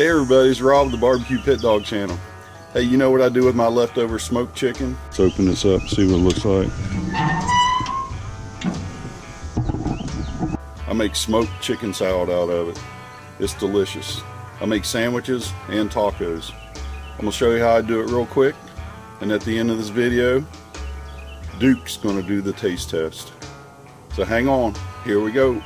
Hey everybody, it's Rob, the Barbecue Pit Dog channel. Hey, you know what I do with my leftover smoked chicken? Let's open this up, see what it looks like. I make smoked chicken salad out of it. It's delicious. I make sandwiches and tacos. I'm gonna show you how I do it real quick. And at the end of this video, Duke's gonna do the taste test. So hang on, here we go.